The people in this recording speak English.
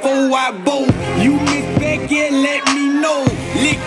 before I bow. You miss back, yeah, let me know. Lick